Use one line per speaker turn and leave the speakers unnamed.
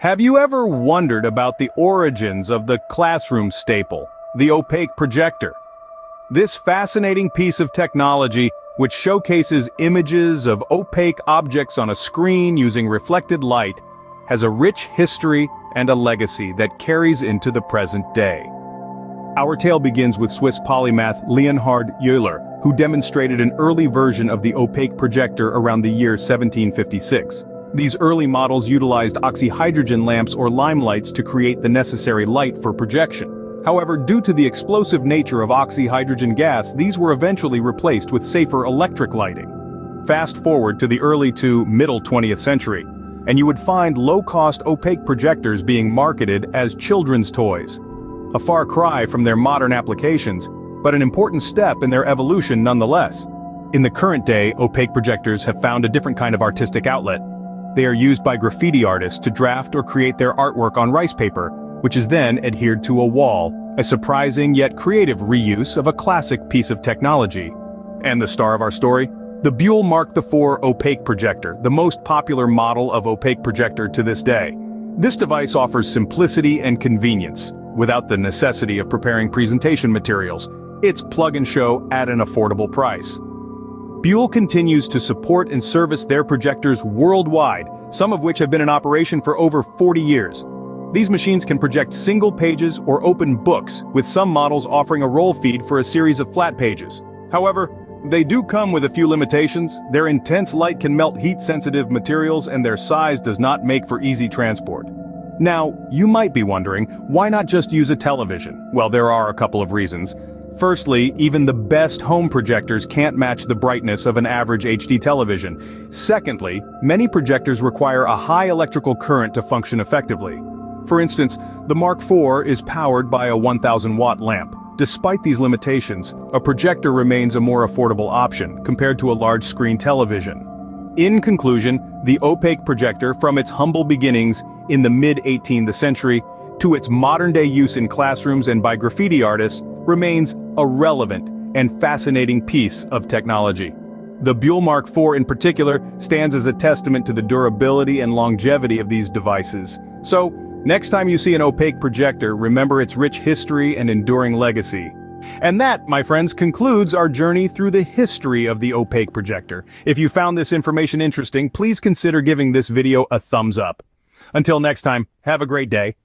Have you ever wondered about the origins of the classroom staple, the opaque projector? This fascinating piece of technology, which showcases images of opaque objects on a screen using reflected light, has a rich history and a legacy that carries into the present day. Our tale begins with Swiss polymath Leonhard Euler, who demonstrated an early version of the opaque projector around the year 1756. These early models utilized oxyhydrogen lamps or limelights to create the necessary light for projection. However, due to the explosive nature of oxyhydrogen gas, these were eventually replaced with safer electric lighting. Fast forward to the early to middle 20th century, and you would find low-cost opaque projectors being marketed as children's toys. A far cry from their modern applications, but an important step in their evolution nonetheless. In the current day, opaque projectors have found a different kind of artistic outlet. They are used by graffiti artists to draft or create their artwork on rice paper, which is then adhered to a wall, a surprising yet creative reuse of a classic piece of technology. And the star of our story? The Buhl Mark IV opaque projector, the most popular model of opaque projector to this day. This device offers simplicity and convenience, without the necessity of preparing presentation materials. It's plug and show at an affordable price. Buhl continues to support and service their projectors worldwide, some of which have been in operation for over 40 years. These machines can project single pages or open books, with some models offering a roll feed for a series of flat pages. However, they do come with a few limitations, their intense light can melt heat-sensitive materials and their size does not make for easy transport. Now, you might be wondering, why not just use a television? Well, there are a couple of reasons. Firstly, even the best home projectors can't match the brightness of an average HD television. Secondly, many projectors require a high electrical current to function effectively. For instance, the Mark IV is powered by a 1000 watt lamp. Despite these limitations, a projector remains a more affordable option compared to a large screen television. In conclusion, the opaque projector from its humble beginnings in the mid-18th century to its modern-day use in classrooms and by graffiti artists remains a relevant and fascinating piece of technology. The Buhl Mark IV in particular stands as a testament to the durability and longevity of these devices. So, next time you see an opaque projector, remember its rich history and enduring legacy. And that, my friends, concludes our journey through the history of the opaque projector. If you found this information interesting, please consider giving this video a thumbs up. Until next time, have a great day.